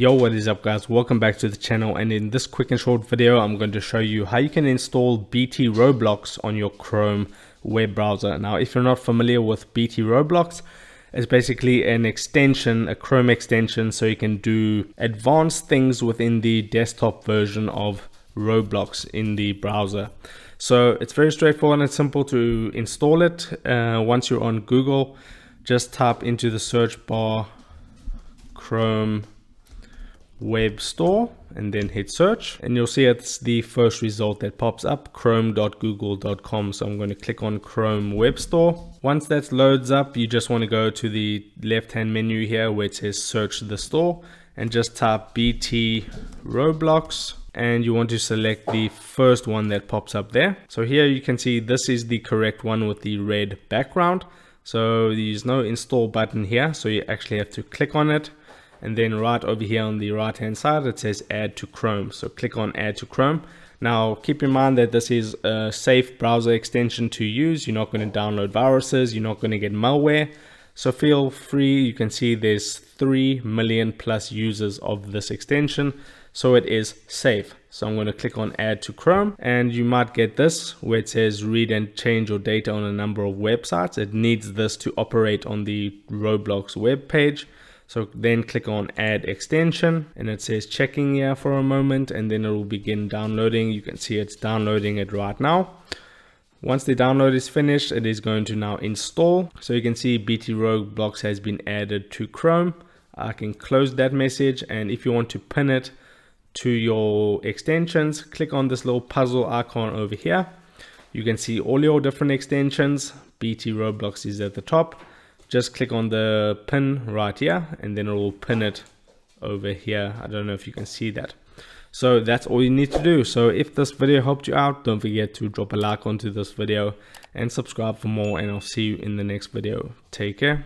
Yo, what is up guys? Welcome back to the channel and in this quick and short video, I'm going to show you how you can install BT Roblox on your Chrome web browser. Now, if you're not familiar with BT Roblox, it's basically an extension, a Chrome extension, so you can do advanced things within the desktop version of Roblox in the browser. So it's very straightforward and simple to install it. Uh, once you're on Google, just tap into the search bar Chrome web store and then hit search. And you'll see it's the first result that pops up chrome.google.com so i'm going to click on chrome web store. Once that loads up you just want to go to the left hand menu here where it says search the store and just type bt roblox. And you want to select the first one that pops up there. So here you can see this is the correct one with the red background. So there's no install button here so you actually have to click on it and then right over here on the right hand side it says add to chrome. So click on add to chrome. Now keep in mind that this is a safe browser extension to use. You're not going to download viruses. You're not going to get malware. So feel free. You can see there's 3 million plus users of this extension. So it is safe. So i'm going to click on add to chrome. And you might get this where it says read and change your data on a number of websites. It needs this to operate on the roblox web page so then click on add extension and it says checking here for a moment and then it will begin downloading. You can see it's downloading it right now. Once the download is finished, it is going to now install. So you can see BT Roblox has been added to Chrome. I can close that message and if you want to pin it to your extensions, click on this little puzzle icon over here. You can see all your different extensions. BT Roblox is at the top just click on the pin right here and then it will pin it over here. I don't know if you can see that. So that's all you need to do. So if this video helped you out don't forget to drop a like onto this video and subscribe for more and i'll see you in the next video. Take care